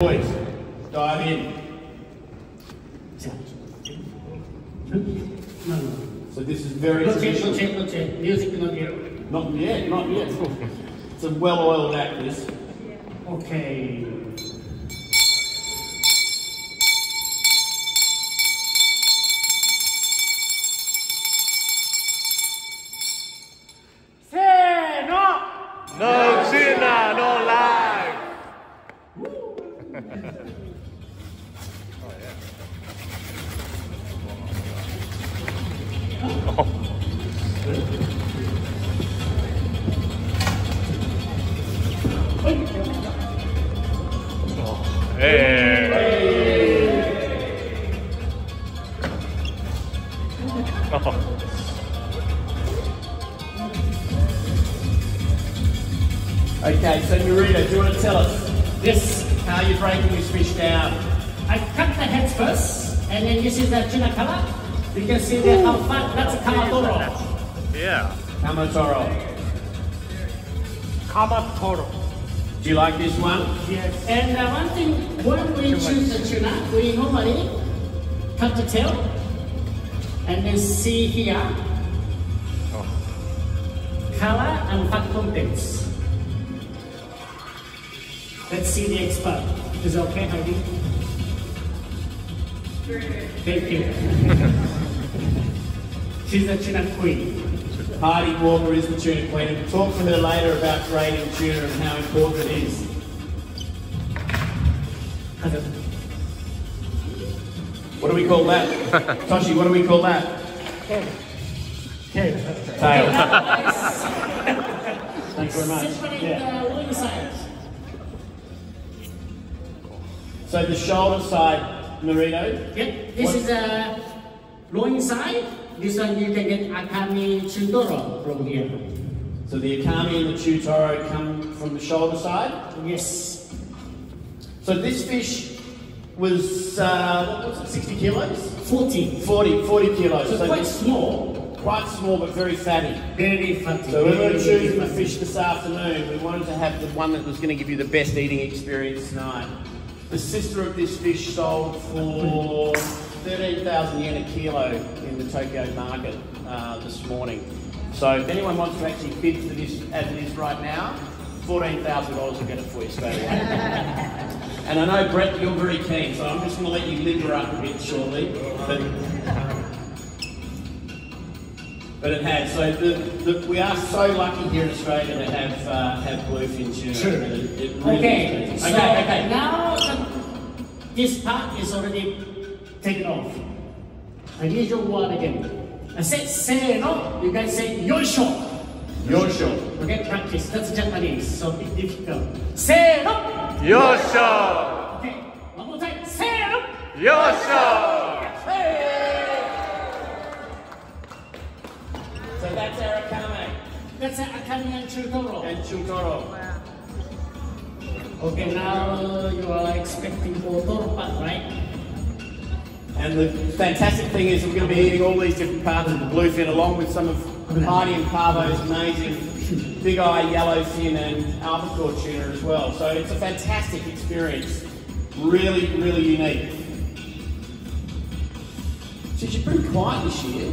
Boys, dive in. So this is very No change, traditional. no change, no change. Music not here. Not yet, not yet. It's a well-oiled act, this. Okay. Yeah. Kamatoro. Kamatoro. Do you like this one? Yes. And uh, one thing, when we choose the tuna, we normally cut the tail and then see here color and fat contents. Let's see the expert. Is it okay, Heidi? Thank you. She's the tuna queen. Heidi Walker is the tuna queen. And talk to her later about grading tuna and how important it is. What do we call that? Toshi, what do we call that? Tail. Thanks very much. Yeah. the loin side. So the shoulder side, Narito. Yep, this What- is a loin side. This one you can get akami chutoro from here. So the Akami and the Chutoro come from the shoulder side. Yes. So this fish was, uh, what was it, 60 kilos? 40. 40, 40 kilos. So quite this- small. quite small but very fatty. Very fatty. So we were choosing the fish this afternoon. We wanted to have the one that was going to give you the best eating experience tonight. The sister of this fish sold for 13,000 yen a kilo in the Tokyo market uh, this morning. So if anyone wants to actually bid for this as it is right now, $14,000 will get it for you straight away. and I know, Brett, you're very keen, so I'm just going to let you limber up a bit shortly. But but it has. So the, the, we are so lucky here in Australia to have uh, have bluefin tuna. Sure. And It, it really Okay, is. so okay, okay. now the, this part is already taken off. I need your word again. I said say no, you guys say yoisho. Sure. Okay, practice. That's Japanese, so it's difficult. Say no. Yosho! Okay, one more time. Say no. Yosho! So that's Arakame That's an akami and chutoro. and Chutoro. Okay, now you are expecting for torpat, right? And the fantastic thing is we're going to be eating all these different parts of the bluefin along with some of Heidi and Parvo's amazing big eye yellowfin and albacore tuna as well. So it's a fantastic experience. Really, really unique. So you're pretty quiet this year.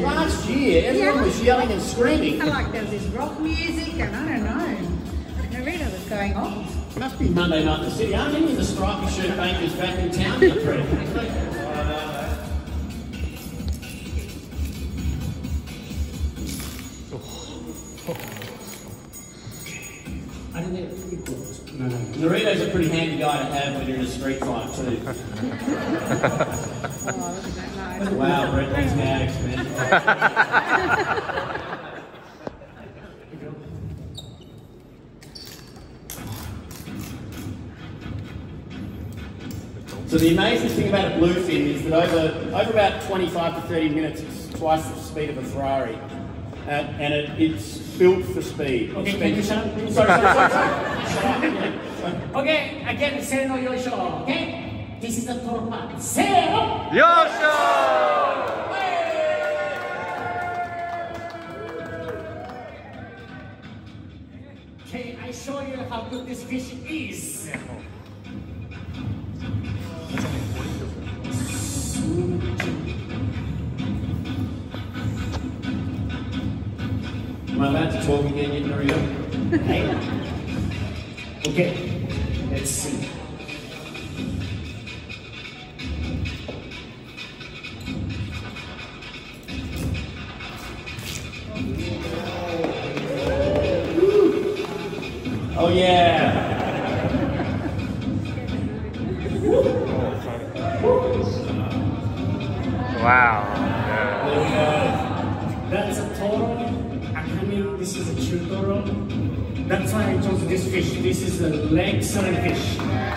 Last year, everyone Yeah. was yelling and screaming. I like there was this rock music and I don't know. Narito was going off. Must be Monday night in the city. Aren't any of the striker shirt bakers back in town yet, Fred? Oh. I don't know. No, no. Narito's a pretty handy guy to have when you're in a street fight too. Oh, look at that light. Wow, Brett, these nags, man. So the amazing thing about a bluefin is that over, over about 25 to 30 minutes, it's twice the speed of a Ferrari. Uh, and it, it's built for speed. Okay, It's can you been- shut up. Sorry, sorry, sorry, sorry. Shut up. Yeah. Okay, again, say no yoisho. Okay? This is the torpat. Say no. Yosho! Okay, I show you how good this fish is. Talk again, you Narito. Okay. Okay. That's why I chose this fish. This is a excellent fish.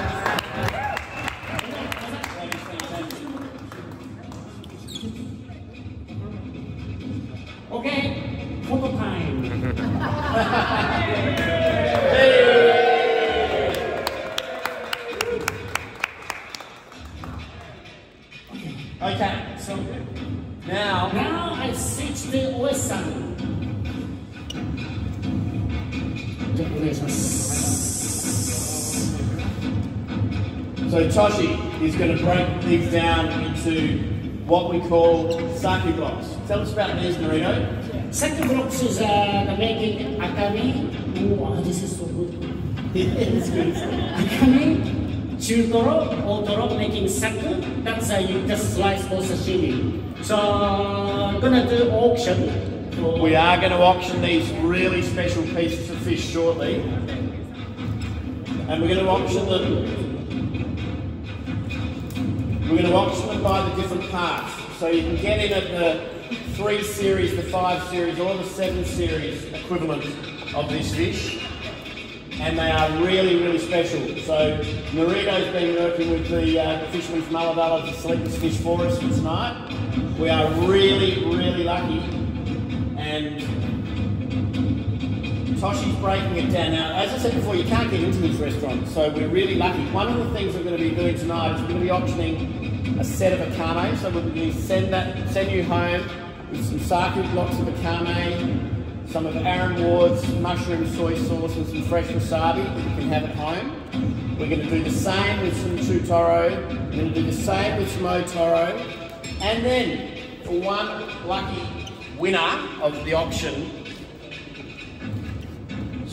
Us about these, Narito. Second box is uh, the making akami. Oh, this is so good. it's good. Akami, chutoro, otoro, making saku. That's uh, you just slice for sashimi. So gonna do auction. We are going to auction these really special pieces of fish shortly. And we're going to auction them. We're going to auction them by the different parts. So you can get in at the 3 series, the 5 series, or the 7 series equivalent of this fish. And they are really, really special. So Narito's been working with the, uh, fishermen from Ulladulla to select this fish for us for tonight. We are really, really lucky and Toshi's breaking it down. Now, as I said before, you can't get into this restaurant, so we're really lucky. One of the things we're going to be doing tonight is we're going to be auctioning a set of akame. So we're going to send that, send you home with some saku blocks of akame, some of Aaron Ward's mushroom soy sauce, and some fresh wasabi that you can have at home. We're going to do the same with some chutoro. We're going to do the same with some otoro, and then for one lucky winner of the auction,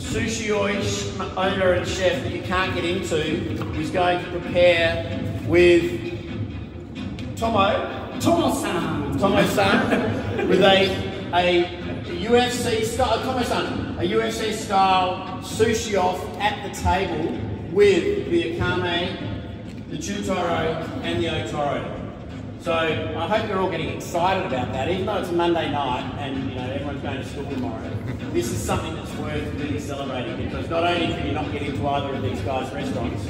Sushi Oish owner and chef that you can't get into is going to prepare with Tomo, Tomo-san. Tomo-san, with a, a UFC style, Tomo-san, a UFC style sushi off at the table with the akame, the chutoro, and the otoro. So I hope you're all getting excited about that, even though it's a Monday night and you know everyone's going to school tomorrow. This is something that's worth really celebrating because not only can you not get into either of these guys' restaurants,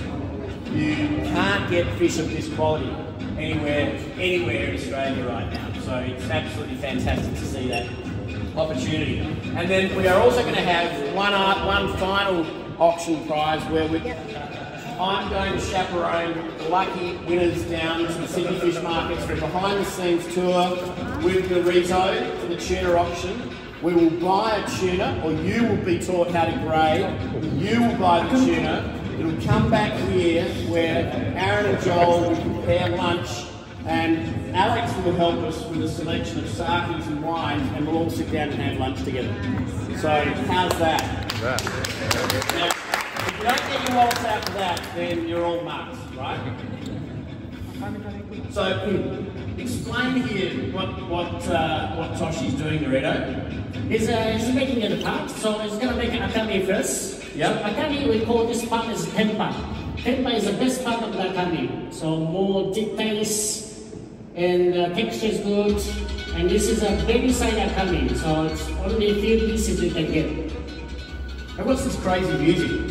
you can't get fish of this quality anywhere anywhere in Australia right now. So it's absolutely fantastic to see that opportunity. And then we are also going to have one art, one final auction prize where we I'm going to chaperone lucky winners down to the Sydney Fish Markets for a behind the scenes tour with the Narito for the tuna auction. We will buy a tuna, or you will be taught how to grade. You will buy the tuna. It'll come back here where Aaron and Joel will prepare lunch and Alex will help us with a selection of sakis and wines and we'll all sit down and have lunch together. So how's that? Don't get your waltz out for that, then you're all marks, right? So, explain here what what uh, what Toshi's doing, Dorito. He's, uh, he's making it apart, so he's gonna make an akami first. Yep. So akami, we call this part as tempa. Tempa is the best part of the akami. So more details and uh, texture is good. And this is a baby side akami, so it's only a few pieces you can get. And what's this crazy music?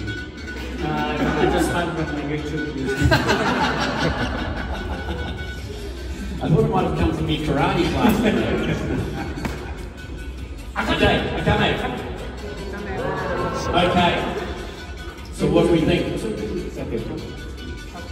Uh, I just found with my YouTube music. I thought it might have come from your karate class. okay, okay, mate. Okay. So what do we think?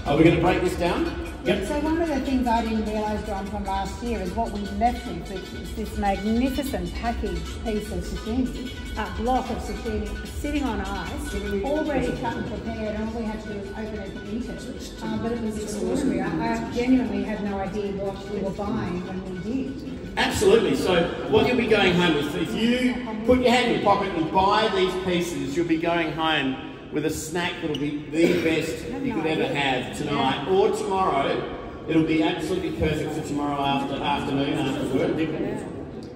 Are we going to break this down? Yep. So one of the things I didn't realise, John, from last year is what we've left with, which is this magnificent packaged piece of sashimi, a block of sashimi sitting on ice, already cut and prepared, and all we had to do was open it and eat it. Um, but it was extraordinary. I, I genuinely had no idea what we were buying when we did. Absolutely. So what you'll be going home with, if you put your hand in your pocket and buy these pieces, you'll be going home with a snack that'll be the best you could ever have tonight or tomorrow. It'll be absolutely perfect for tomorrow after afternoon after work.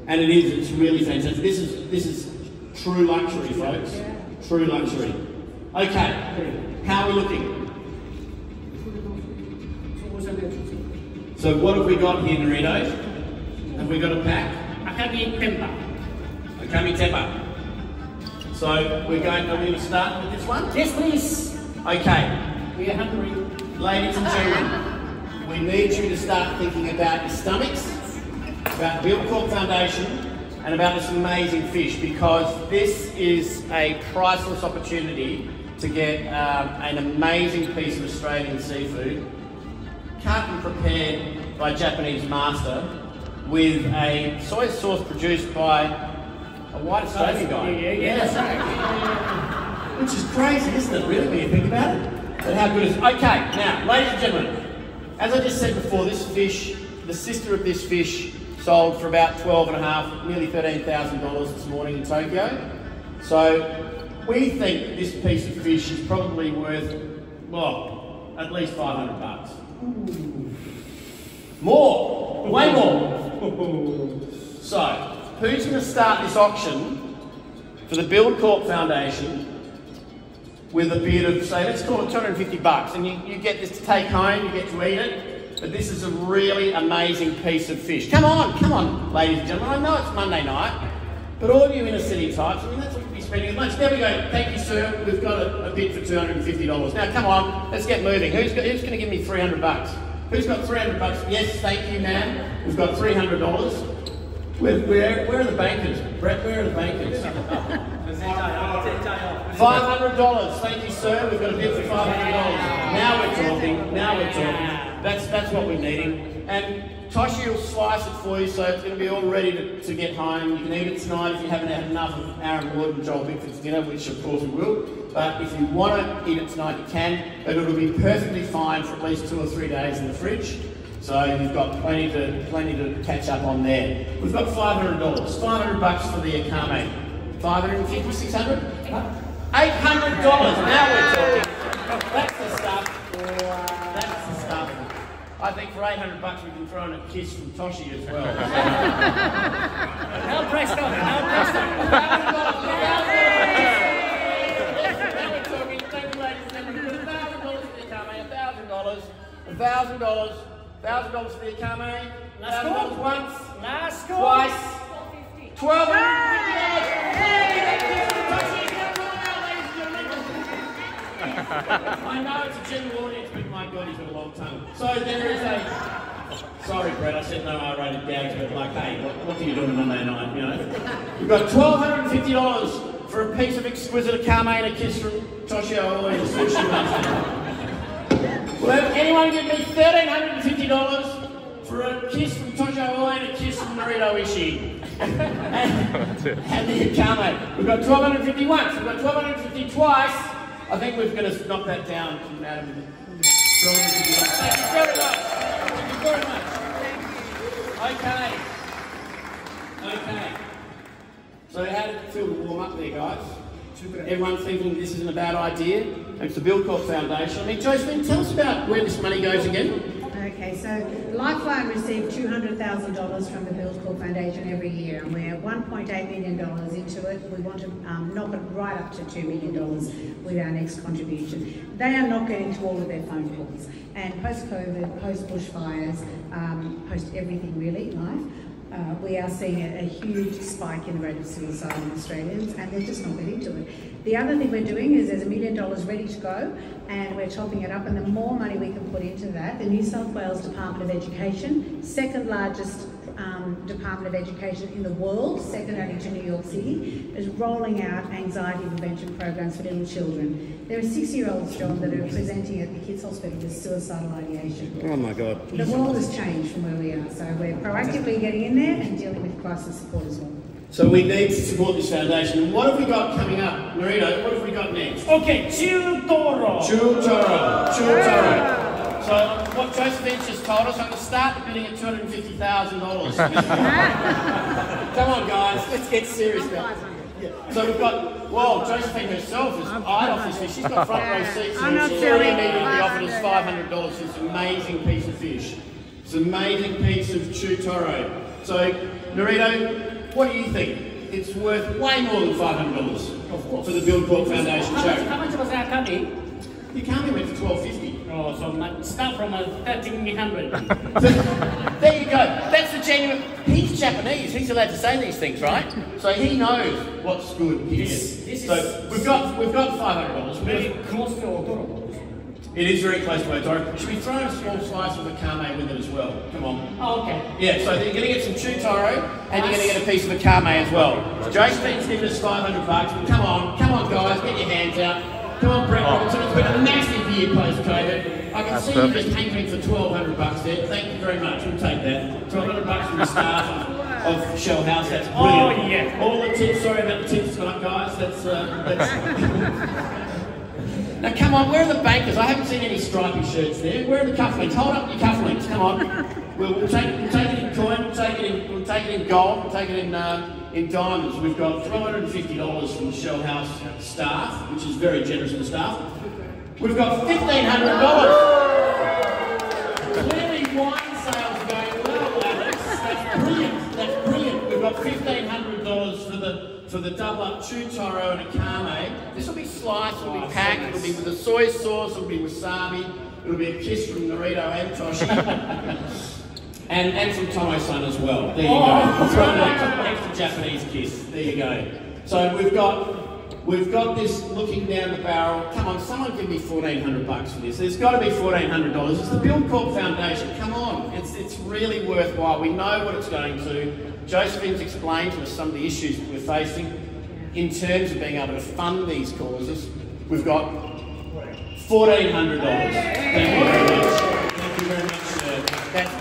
And it is, it's really fantastic. This is this is true luxury, folks. True luxury. Okay, how are we looking? So what have we got here, Doritos? Have we got a pack? Akami Pemba. A Kami Teppa. So we're going, are we going to start with this one? Yes, please. Okay, We are hungry. ladies and gentlemen, we need you to start thinking about your stomachs, about Buildcorp Foundation, and about this amazing fish because this is a priceless opportunity to get um, an amazing piece of Australian seafood, cut and prepared by a Japanese master, with a soy sauce produced by a white Australian guy. Yeah, yeah, that's right. Which is crazy, isn't it, really, when you think about it? But how good is it? Okay, now, ladies and gentlemen, as I just said before, this fish, the sister of this fish, sold for about 12 and a half, nearly $13,000 this morning in Tokyo. So we think this piece of fish is probably worth, well, at least 500 bucks. More, way more. So, who's going to start this auction for the Buildcorp Foundation with a bid of, say, let's call it 250 bucks, and you, you get this to take home, you get to eat it, but this is a really amazing piece of fish. Come on, come on, ladies and gentlemen, I know it's Monday night, but all you inner city types, I mean, that's what you'll be spending at lunch. There we go, thank you, sir, we've got a, a bid for $250. Now, come on, let's get moving. Who's, got, who's going to give me 300 bucks? Who's got 300 bucks? Yes, thank you, ma'am. We've got $300. Where, where, where are the bankers? Brett, where are the bankers? Five hundred dollars, thank you, sir. We've got a bid for five hundred dollars. Now we're talking. Now we're talking. That's that's what we're needing. And Toshi will slice it for you, so it's going to be all ready to, to get home. You can eat it tonight if you haven't had enough of Aaron Ward and Joel Bickford's dinner, which of course we will. But if you want to eat it tonight, you can. But it'll be perfectly fine for at least two or three days in the fridge. So you've got plenty to plenty to catch up on there. We've got five hundred dollars, five hundred bucks for the Akame. 550, 600? $800. Now we're talking. That's the stuff. Uh, that's the stuff. I think for 800 bucks we can throw in a kiss from Toshi as well. Now presto. Now presto. now we're talking, thank you ladies and gentlemen, $1,000 for the Akame, $1,000, $1,000, $1,000 for the Akame, Let's $1,000 go. once, Let's go. Twice, twelve fifty dollars. Gives the Toshi account right now, ladies and gentlemen. I know it's a general audience, but my God, he's got a long tongue. So there is a. Sorry, Brett, I said no R-rated gags, but like, hey, what, what are you doing Monday night? You know, we've got twelve hundred and fifty dollars for a piece of exquisite akame and a kiss from Toshio the sushi master. Will anyone give me thirteen hundred and fifty dollars for a kiss from Toshio Oi and a kiss from Narito Ishii? and, and the akame. We've got twelve hundred and fifty once. We've got twelve hundred and fifty twice. I think we're going to knock that down from Adam. Thank you very much. Thank you very much. Okay. Okay. So how did it feel to warm up there, guys? Everyone thinking this isn't a bad idea? It's the Bill Foundation. I mean, Josephine, tell us about where this money goes again. Okay, so Lifeline received $200,000 from the Buildcorp Foundation every year, and we're $1.8 million into it. We want to um, knock it right up to $2 million with our next contribution. They are not getting to all of their phone calls. And post-COVID, post-bushfires, um, post everything really life, uh, we are seeing a, a huge spike in the rate of suicide in Australians, and they're just not getting to it. The other thing we're doing is there's a million dollars ready to go, and we're topping it up. And the more money we can put into that, the New South Wales Department of Education, second largest um, Department of Education in the world, second only to New York City, is rolling out anxiety prevention programs for little children. There are six-year-olds, John, that are presenting at the Kids Hospital with suicidal ideation. Oh my God. The world has changed from where we are, so we're proactively getting in there and dealing with crisis support as well. So we need to support this foundation. And what have we got coming up? Marino, what have we got next? Okay, Chil Toro. Chul Toro. Chul ah! Toro. So what Josephine's just told us, I'm going to start the bidding at $250,000. Come on, guys, let's get serious now. Yeah. So we've got, well, Josephine herself is eyed off this fish. She's got front row seats I'm and she's selling already immediately offered us $500. $500 for this amazing piece of fish. It's an amazing piece of chutoro. So, Narito, what do you think? It's worth way more than $500 Of course. for the Buildcorp Foundation How much, show. how much was our kami? You can't be went for 1250 Oh, so my, start from a 1300. There you go. That's the genuine. He's Japanese. He's allowed to say these things, right? So he knows what's good here. This- this so is- we've got we've got five hundred dollars. Very close to Otoro. It is very close to Otoro. Should we throw a small slice of the kame with it as well? Come on. Oh, okay. Yeah, so you're going to get some chutoro and you're going to get a piece of the kame as well. Josephine's given us 500 bucks. Come on, come on, guys, get your hands out. Come on, Brett Robinson. It's been a massive year post COVID. I can That's see you perfect. just hankering for 1,200 bucks there. Thank you very much. We'll take that. 1,200 bucks from the staff of, of Shell House. That's brilliant. Oh, yeah. All the tips. Sorry about the tips tonight, guys. That's. Uh, that's Now come on, where are the bankers? I haven't seen any stripy shirts there. Where are the cufflinks? Hold up your cufflinks. Come on. We'll, we'll, take, we'll take it in coin. We'll take it in. We'll take it in gold. We'll take it in uh, in diamonds. We've got three hundred and fifty dollars from the Shell House staff, which is very generous of the staff. We've got fifteen hundred dollars. Clearly, wine sales are going well, Alex. That's brilliant. That's brilliant. We've got fifteen hundred dollars for the for the double up chutoro and a kame. This will be sliced. It'll be oh, packed. It'll be with a soy sauce. It'll be wasabi. It'll be a kiss from Narito and Toshi. and and from Tomo-san as well. There you go. Throw an extra, extra Japanese kiss. There you go. So we've got. We've got this looking down the barrel. Come on, someone give me fourteen hundred bucks for this. There's got to be fourteen hundred dollars. It's the Buildcorp Foundation. Come on, it's it's really worthwhile. We know what it's going to. Josephine's explained to us some of the issues that we're facing in terms of being able to fund these causes. We've got fourteen hundred dollars. Thank you very much.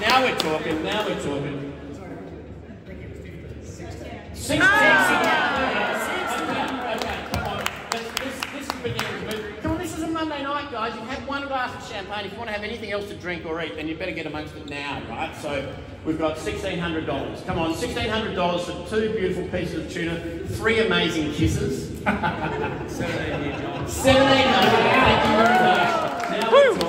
Now we're talking. Now we're talking. Sixteen. Okay, ah! okay, come on. This, this, this is beginning to move. Come on, this is a Monday night, guys. You've had one glass of champagne. If you want to have anything else to drink or eat, then you better get amongst it now, right? So we've got $1,600. Come on, $1,600 for two beautiful pieces of tuna, three amazing kisses. 1700 Thank you very much. Now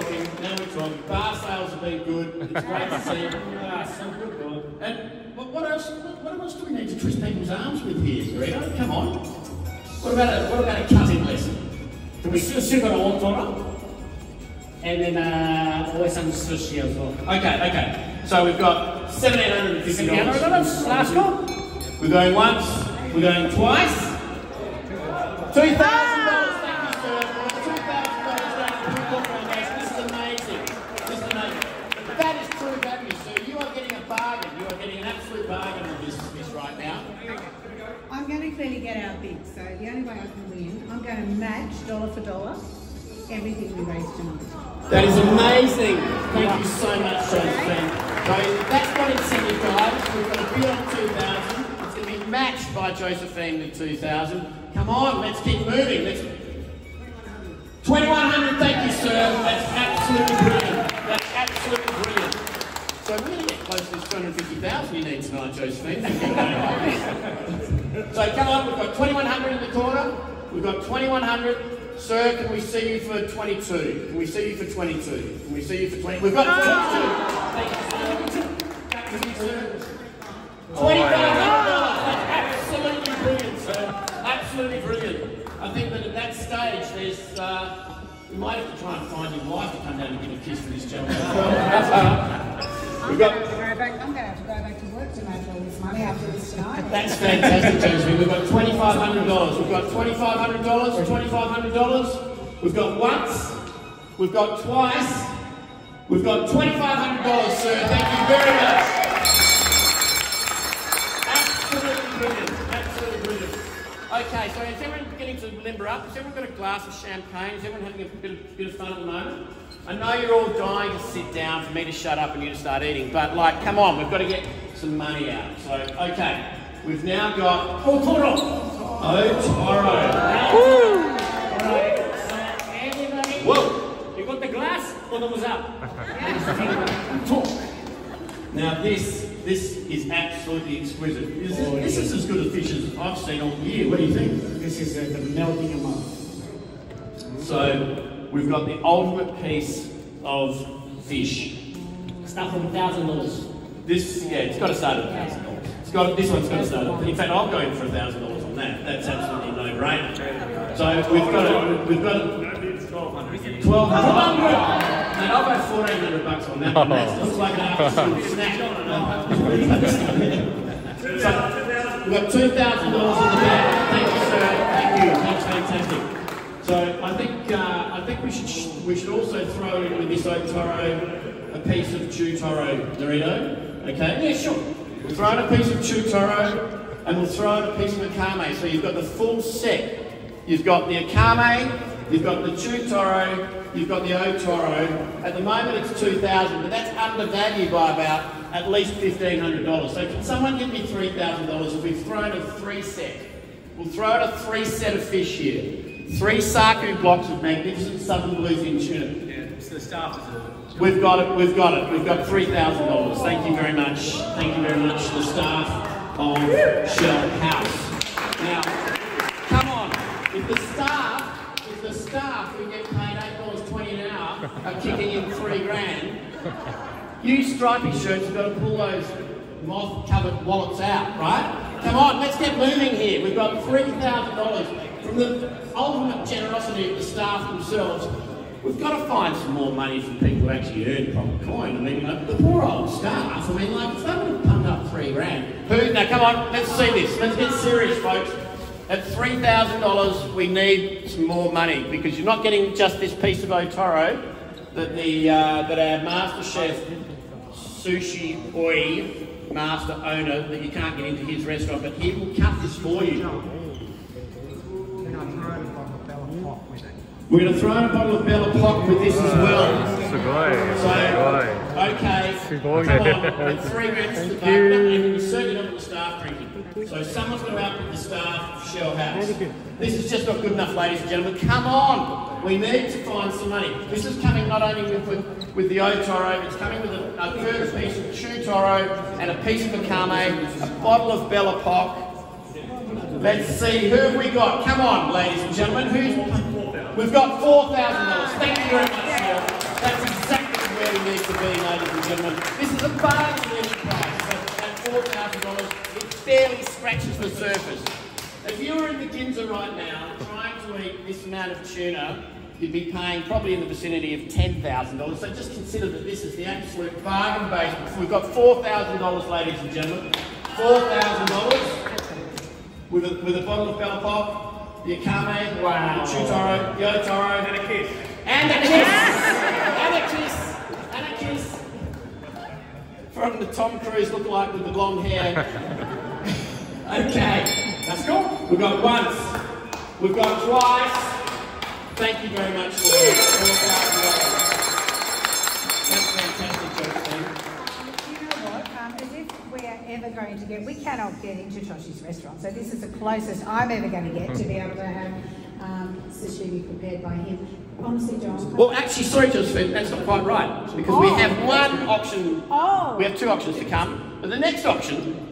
we're talking. Now we're talking. Bar sales have been good. It's great to see. Ah, so good, God. And what, what else? What, what else do we need to twist people's arms with here, Dorito? Come on. What about a what about a cutting lesson? Can we? Su- Sugar Otoro. And then uh, always some sushi as well. Okay, okay. So we've got seventeen hundred and fifty $1,700, dollars. last go. We're going once. We're going twice. Two thousand Clearly get our bid, so the only way I can win, I'm going to match dollar for dollar everything we raised tonight. That is amazing. Thank you so much, Josephine. So that's what incentive guys. We've got a bid on 2,000. It's going to be matched by Josephine with 2,000. Come on, let's keep moving. Let's 2,100. Thank you, sir. That's absolutely brilliant. That's absolutely brilliant. So we're going to get close to this 250,000 you need tonight, Josephine. Thank you very much. So come on, we've got 2,100 in the corner. We've got 2,100. Sir, can we see you for 22? Can we see you for 22? Can we see you for 20? We've got 22. Thank you, sir. Thank you, sir. $2,500. Absolutely brilliant, sir. Absolutely brilliant. I think that at that stage, there's, uh, we might have to try and find your wife to come down and give a kiss for this gentleman. I'm going to have to go back. I'm going to have to go back to work to make all this money after this tonight. That's fantastic, Josephine. We've got twenty-five hundred dollars. We've got twenty-five hundred dollars. Twenty-five hundred dollars. We've got once. We've got twice. We've got twenty-five hundred dollars, sir. Thank you very much. Absolutely brilliant. Absolutely brilliant. Okay, so is everyone beginning to limber up? Has everyone got a glass of champagne? Is everyone having a bit of, bit of fun at the moment? I know you're all dying to sit down for me to shut up and you to start eating, but like, come on, we've got to get some money out. So, okay, we've now got Otoro. Otoro. Alright, so everybody, Whoa! you got the glass? Otoro. bottoms up. Talk. Now this this is absolutely exquisite. This, is, this is as good a fish as I've seen all year. What do you think? This is uh, the melting your mouth. So we've got the ultimate piece of fish. Start from thousand dollars. This yeah, it's got to start at a thousand dollars. It's got this one's got to start at. In fact, I'll go in for a thousand dollars on that. That's absolutely no brainer. So we've got a, we've got a, twelve hundred. And I'll go fourteen hundred bucks on that one. That looks like an school snack. So we've got two thousand dollars in the bag. Thank you, sir. Thank you. That's fantastic. So I think uh, I think we should we should also throw in with this Otoro a piece of Chutoro Dorito. Okay? Yeah, sure. We'll throw in a piece of Chutoro and we'll throw in a piece of Akame. So you've got the full set. You've got the Akame, you've got the Chutoro, you've got the Otoro. At the moment it's 2000 but that's undervalued by about at least $1,500. So can someone give me $3,000 if we've thrown a three set? We'll throw in a three set of fish here. Three Saku blocks of magnificent southern Bluefin tuna. Yeah, it's the staff deserve it. We've got it, we've got it. We've got $3,000. Thank you very much. Thank you very much to the staff of Shell House. Now, come on. If the staff, if the staff who get paid $8.20 an hour are kicking in three grand, you stripy shirts have got to pull those moth-covered wallets out, right? Come on, let's get moving here. We've got $3,000 from the ultimate generosity of the staff themselves. We've got to find some more money for people who actually earn proper coin. I mean, like, the poor old staff, I mean, like, if they would have pumped up three grand. Who, now come on, let's see this. Let's get serious, folks. At $3,000, we need some more money because you're not getting just this piece of Otoro that, the, uh, that our master chef, Sushi Oi, master owner, that you can't get into his restaurant, but he will cut this for you. We're going to throw in a bottle of Bella Pop with this as well. So, okay, come on, in three minutes to bar, and certainly not the staff drinking. So someone's going to outfit the staff of Shell House. This is just not good enough, ladies and gentlemen. Come on, we need to find some money. This is coming not only with, with, with the O Toro, it's coming with a, a third piece of Chutoro and a piece of Akame, a bottle of Bella Pop, Let's see, who have we got? Come on, ladies and gentlemen. Who's We've got $4,000. Thank you very much. That's exactly where we need to be, ladies and gentlemen. This is a bargain price. At at $4,000, it barely scratches the surface. If you were in the Ginza right now trying to eat this amount of tuna, you'd be paying probably in the vicinity of $10,000. So just consider that this is the absolute bargain basement. We've got $4,000, ladies and gentlemen. $4,000 with a, with a bottle of Bella Pop, Wow. the Chutoro, the Otoro, And a kiss. and a kiss! and a kiss! And a kiss! From the Tom Cruise lookalike with the blonde hair. okay, that's cool. We've got once, we've got twice. Thank you very much for $4,000. Ever going to get, we cannot get into Toshi's restaurant. So this is the closest I'm ever going to get to be able to have um, sashimi prepared by him. Honestly, John. Well, actually, sorry, Josephine, that's not quite right. Because we Oh. have one auction, Oh. we have two auctions to come. But the next auction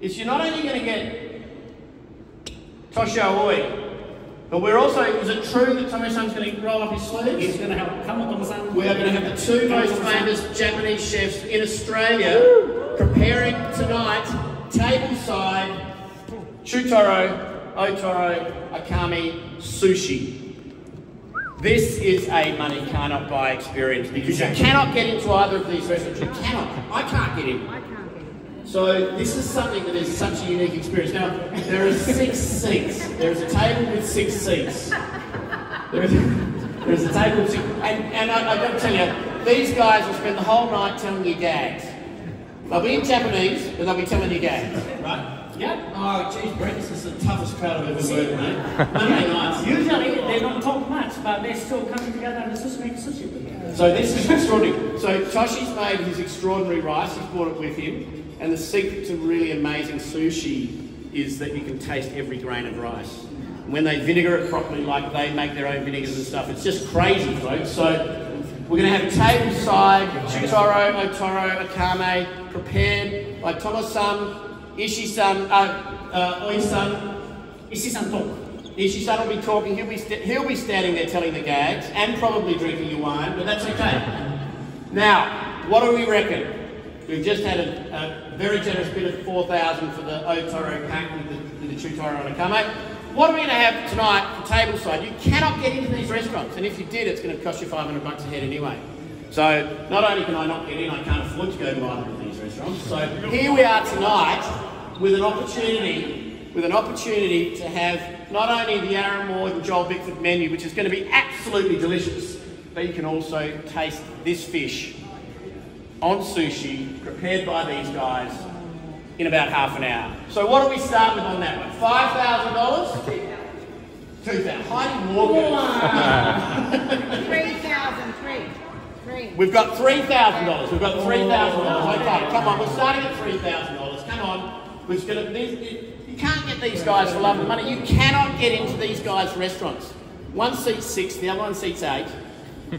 is you're not only going to get Toshio Oi, but we're also, is it true that Tommy-san's going to roll up his sleeves? He's sleeves? going to have Kamoto-san. We are going to have the two most famous Japanese chefs in Australia preparing tonight tableside Chutoro, Otoro, Akami sushi. This is a money cannot buy experience because you cannot get into either of these restaurants. You cannot. I can't get in. I can't get it. So this is something that is such a unique experience. Now there are six seats. There is a table with six seats. There is, there is a table with six, and, and I, I've got to tell you, these guys will spend the whole night telling you gags. They'll be in Japanese, and they'll be telling you gags, right? Yeah. Oh, geez, Brett, this is the toughest crowd I've ever worked, mate. Monday nights. Usually they don't talk much, but they're still coming together and just make sushi. So this is extraordinary. So Toshi's made his extraordinary rice. He's brought it with him, and the secret to really amazing sushi is that you can taste every grain of rice. When they vinegar it properly, like they make their own vinegars and stuff, it's just crazy, folks. So We're going to have tableside chutoro, otoro, akame prepared by Tomo-san, Ishii-san, uh, uh, Oi-san. Ishii-san talk. Ishii-san will be talking. He'll be, he'll be standing there telling the gags and probably drinking your wine, but that's okay. Now, what do we reckon? We've just had a, a very generous bit of 4,000 for the Otoro pack with the, with the Chutoro and Akame. What are we going to have tonight for tableside? You cannot get into these restaurants, and if you did, it's going to cost you 500 bucks a head anyway. So not only can I not get in, I can't afford to go to either. So here we are tonight with an opportunity, with an opportunity to have not only the Aaron Ward and Joel Bickford menu, which is going to be absolutely delicious, but you can also taste this fish on sushi prepared by these guys in about half an hour. So what do we start with on that one? Five thousand dollars? Two thousand. Heidi Walker. Three thousand, three, three. We've got three thousand dollars. We've got three thousand dollars. Oh. Okay, come on. We're starting at three thousand dollars. Come on. We're just gonna. These, you can't get these guys for love of money. You cannot get into these guys' restaurants. One seats six, the other one seats eight.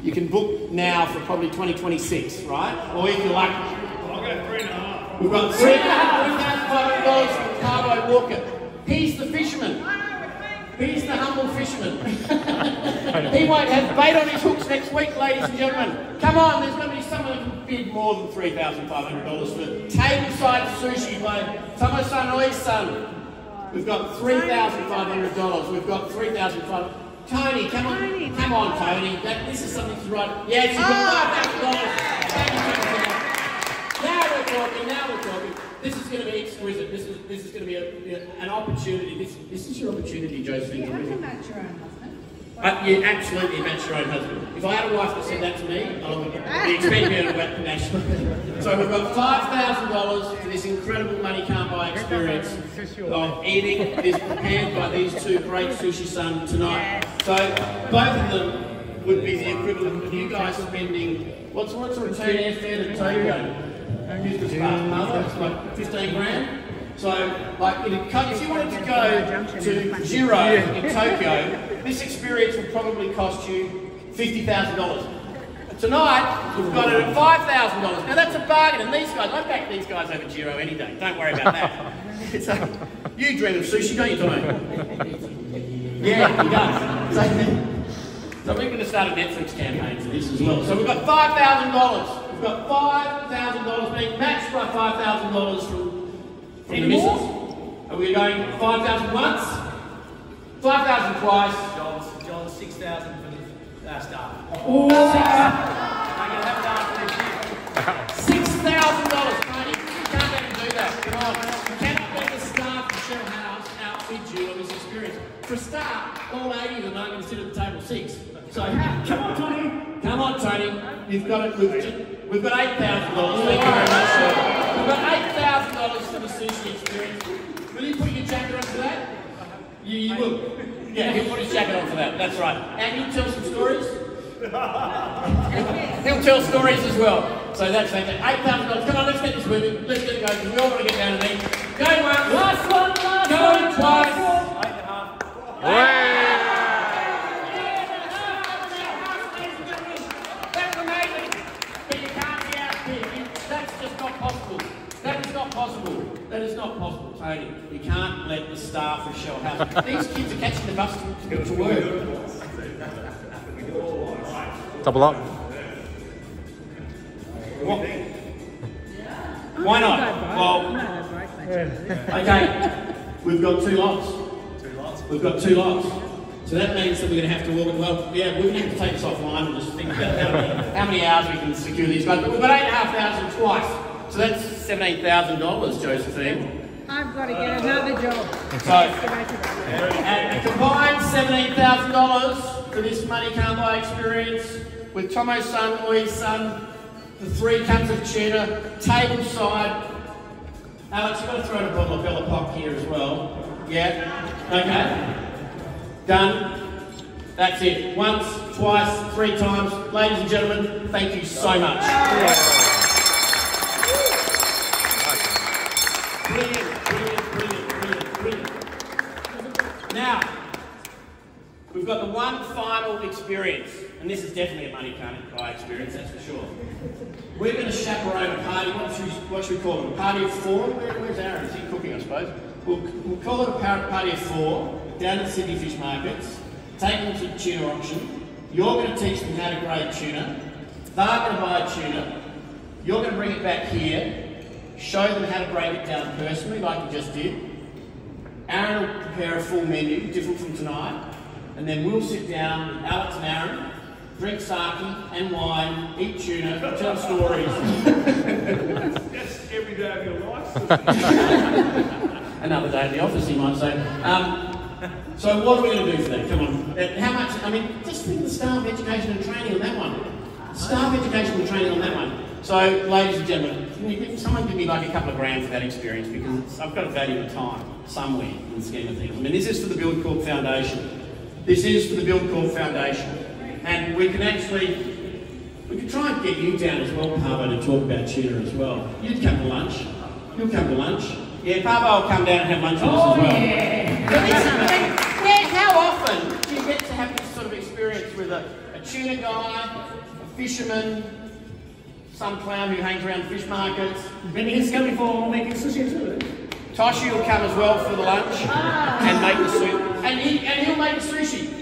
You can book now for probably 2026, right? Or if you're lucky. I'll go three and a half. We've got three thousand five hundred dollars from Carbo Walker. He's the fisherman. He's the humble fisherman. he won't have bait on his hooks next week, ladies and gentlemen. Come on, there's going to be someone who can bid more than three thousand five hundred dollars for tableside sushi by Tomo-san Oi-san. We've got three thousand five hundred dollars. We've got three thousand five. Tony, come on, Tony, come on, Tony. That, this is something to write. Yes, you've got oh. five thousand dollars. Now we're talking. Now we're talking. This is going to be exquisite. This is this is going to be a, an opportunity. This this is your opportunity, Josephine. You have to match your own husband. uh, you absolutely match your own husband. If I had a wife that said that to me, I would be expecting her to national. So we've got five thousand dollars for this incredible money can't buy experience of eating this prepared by these two great sushi sun tonight. So both of them would be the equivalent of you guys spending what's what's a return airfare to Tokyo? and spark it's like 15 grand. So, like, if you wanted to go to Jiro in Tokyo, this experience would probably cost you $50,000. Tonight, we've got it at $5,000. Now, that's a bargain, and these guys, I back these guys over Jiro any day. Don't worry about that. so, you dream of sushi, don't you, Tommy? yeah, he does. So, so we're going to start a Netflix campaign for this as well. So we've got $5,000. We've got $5,000, being matched by $5,000 from any misses. Are we going 5,000 once? 5,000 twice? John, John 6,000 for the uh, staff. $6,000. Six thousand dollars, do that. Come on. You cannot let the staff to show how outfit you on this experience. For a start, all 80 of them aren't going to sit at the table six. So, come on, Tony. Come on, Tony. You've got it. We've we've got eight thousand dollars. Thank you very much. sir. We've got eight thousand dollars for the sushi experience. Will you put your jacket on for that? You, you will. Yeah, he'll put his jacket on for that. That's right. And you'll tell some stories. He'll tell stories as well. So that's fantastic. Eight thousand dollars. Come on, let's get this moving. Let's get it going because we all want to get down to these. Go once. Last one. Last Going twice. That's not possible, Tony. You can't let the staff of Shell House. These kids are catching the bus to go to work. Double up. What? Why not? Well, okay, we've got two lots. Two lots. We've got two lots. So that means that we're going to have to work, well, yeah, we're going to have to take this offline and just think about how many, how many hours we can secure these guys. But we've got eight and a half thousand twice. So that's $17,000, Josephine. I've got to get another job. So, and a combined $17,000 for this money can't buy experience with Tomo-san, Louis' son, the three cups of tuna, table side. Alex, you've got to throw in a bottle of Bella Pop here as well. Yeah? Okay. Done. That's it. Once, twice, three times. Ladies and gentlemen, thank you so much. Got the one final experience. and this is definitely a money can't buy experience, that's for sure. We're going to chaperone a party, what should, we, what should we call it? A party of four? Where, where's Aaron? Is he cooking, I suppose? We'll, we'll call it a party of four down at Sydney Fish Markets, take them to the tuna auction. You're going to teach them how to grade tuna. They're going to buy a tuna. You're going to bring it back here, show them how to break it down personally, like you just did. Aaron will prepare a full menu, different from tonight, and then we'll sit down with Alex and Aaron, drink sake and wine, eat tuna, tell stories. That's every day of your life. Another day at the office, you might say. Um, so what are we going to do for that? Come on. Uh, How much? I mean, just think of the staff education and training on that one. Staff education and training on that one. So, ladies and gentlemen, can you someone give me like a couple of grand for that experience because I've got value the time somewhere in the scheme of things. I mean, this is for the Buildcorp Foundation. This is for the Buildcorp Foundation. And we can actually, we could try and get you down as well, Parvo, to talk about tuna as well. You'd come to lunch. You'll come to lunch. Yeah, Parvo will come down and have lunch with us as oh, well. But listen, yeah, how often do you get to have this sort of experience with a, a tuna guy, a fisherman, some clown who hangs around fish markets? Then he's coming for making sushi too. Toshi will come as well for the lunch and make the soup. And, he, and he'll make the sushi.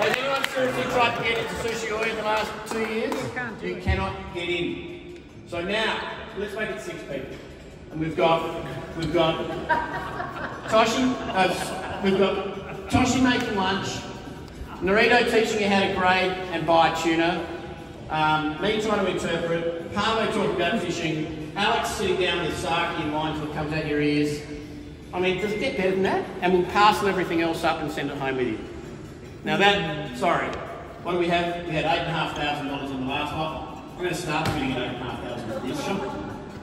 Has anyone seriously tried to get into Sushi Oe in the last two years? You cannot get in. So now, let's make it six people. And we've got, we've got Toshi, uh, we've got Toshi making lunch, Narito teaching you how to grade and buy tuna, um, me trying to interpret, Parvo talking about fishing, Alex sitting down with sake and wine till it comes out your ears. I mean, does it get better than that? And we'll parcel everything else up and send it home with you. Now that, sorry, what do we have? We had eight and a half thousand dollars in the last lot. I'm going to start bidding at eight and a half thousand for this shop.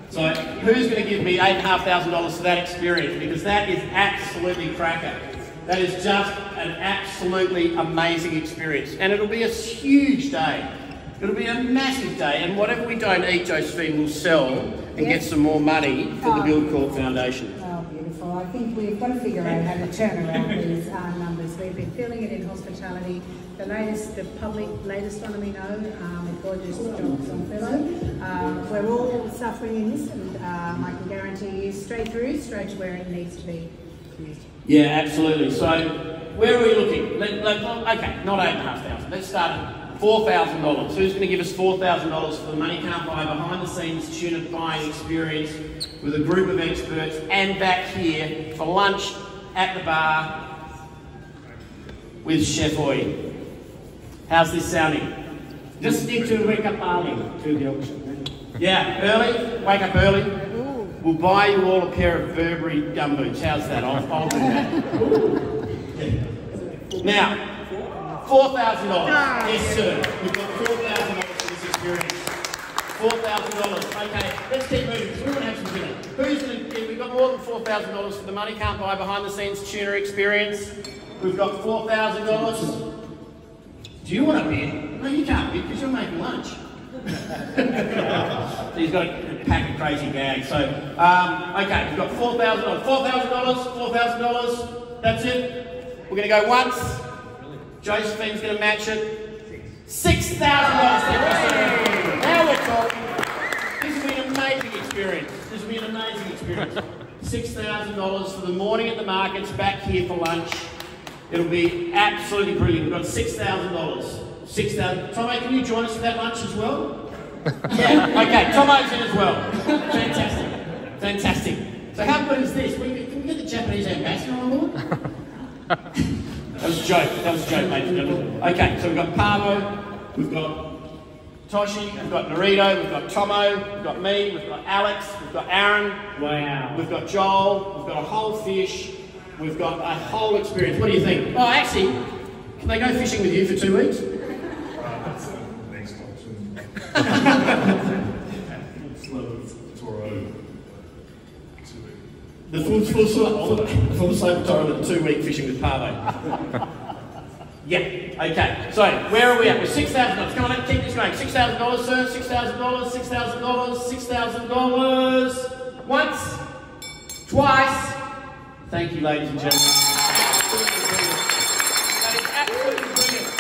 So who's going to give me eight and a half thousand dollars for that experience? Because that is absolutely cracker. That is just an absolutely amazing experience. And it'll be a huge day. It'll be a massive day. And whatever we don't eat, Josephine will sell and get some more money for the Oh. Buildcorp Foundation. Oh, beautiful. I think we've got to figure out how to turn around these uh, numbers. We've been feeling it in hospitality. The latest, the public latest one we know, um, with gorgeous John Longfellow. Um, we're all suffering in this, and um, I can guarantee you straight through, straight to where it needs to be. Used. Yeah, absolutely. So, where are we looking? Let, let, okay, not eight and a half thousand. Let's start at four thousand dollars. Who's going to give us four thousand dollars for the Money Can't Buy behind the scenes tuna buying experience with a group of experts and back here for lunch at the bar with Chef Oe? How's this sounding? Just need to wake up early to the auction. Eh? Yeah, early. Wake up early. We'll buy you all a pair of Burberry gumboots. How's that? I'll, I'll do that. Now, four thousand dollars. Yes, sir. We've got four thousand dollars for this experience. Four thousand dollars. Okay, let's keep moving. We want to have some dinner. Who's going to? We've got more than four thousand dollars for the money can't buy behind the scenes tuna experience. We've got four thousand dollars. Do you want to bid? No, you can't bid because you're making lunch. So he's got a pack of crazy bags. So, um, okay, we've got four thousand dollars. Four thousand dollars. Four thousand dollars. That's it. We're going to go once. Josephine's going to match it. Six thousand dollars. Now we're talking. This will be an amazing experience. This will be an amazing experience. Six thousand dollars for the morning at the markets, back here for lunch. It'll be absolutely brilliant. We've got six thousand dollars. Six thousand. Tomo, can you join us for that lunch as well? Yeah. Okay. Tomo's in as well. Fantastic. Fantastic. So how good is this? We, can we get the Japanese ambassador on board? That was a joke. That was a joke, ladies and gentlemen. Okay, so we've got Parvo, we've got Toshi, we've got Narito, we've got Tomo, we've got me, we've got Alex, we've got Aaron, Wow. we've got Joel, we've got a whole fish, we've got a whole experience. What do you think? Oh, actually, can they go fishing with you for two weeks? Right, that's uh next option. Toro. The full, full, full, full slope tournament, two week fishing with Parvo. Yeah, okay. So, where are we at? We're $6,000. Come on, keep this going. $6,000, sir. $6,000, $6,000, $6,000. Once, twice. Thank you, ladies and gentlemen. That is absolutely brilliant.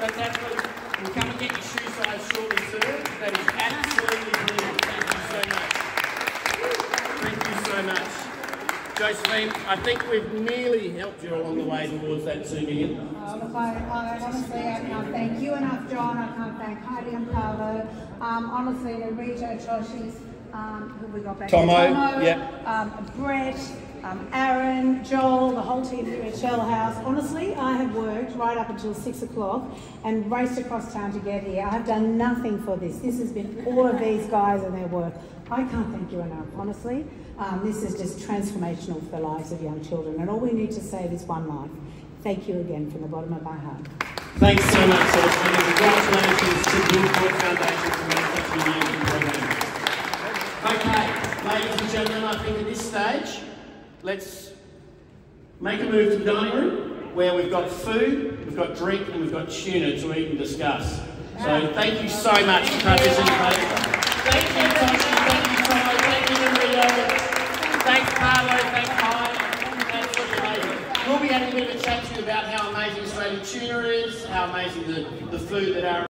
That's absolutely. We'll come and get your shoe size shortly, sir. That is absolutely so much. Josephine, I think we've nearly helped you along the way towards that two million. Uh, look, I, I honestly, I can't thank you enough, John. I can't thank Heidi and Carlo. Um, honestly, Rita, Joshi's, um, who we got back? Tomo, Tomo yep. um, Brett, um, Aaron, Joel, the whole team here at Shell House. Honestly, I have worked right up until six o'clock and raced across town to get here. I have done nothing for this. This has been all of these guys and their work. I can't thank you enough, honestly. Um, this is just transformational for the lives of young children, and all we need to save is one life. Thank you again from the bottom of my heart. Thanks so much, congratulations to the Buildcorp Foundation for such an amazing program. Okay, ladies and gentlemen, I think at this stage, let's make a move to the dining room where we've got food, we've got drink, and we've got tuna to eat and discuss. So thank you so much for participating. Thank you, about how amazing Australian tuna is, how amazing the, the food that our